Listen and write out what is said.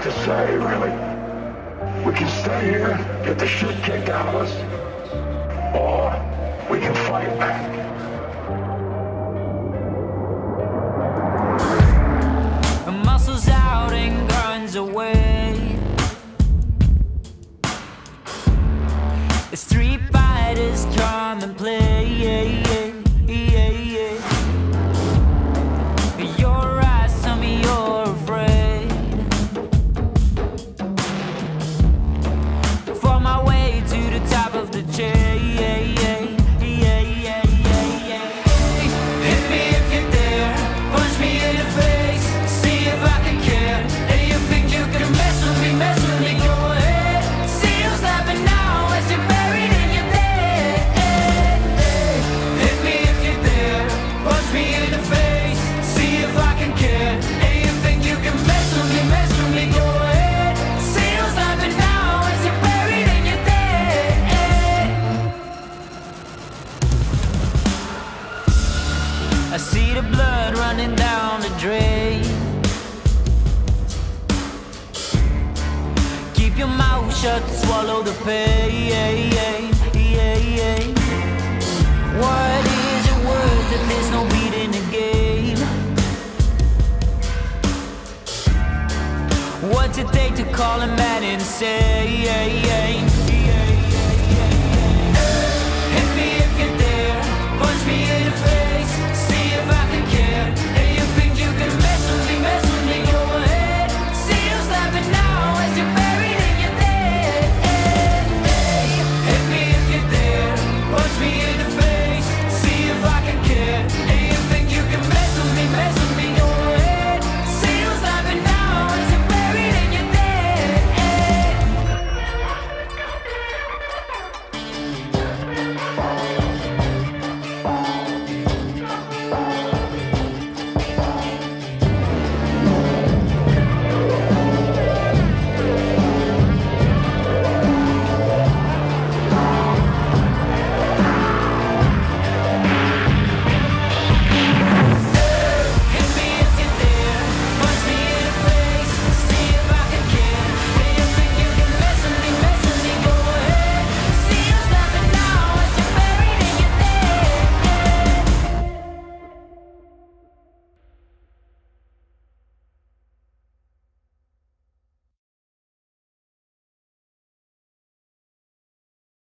what to say, really. We can stay here, get the shit kicked out of us, or we can fight back. Muscles out and guns away. The street fighters come and play. See the blood running down the drain. Keep your mouth shut, swallow the pain. What is it worth if there's no beat in the game? What's it take to call a man insane?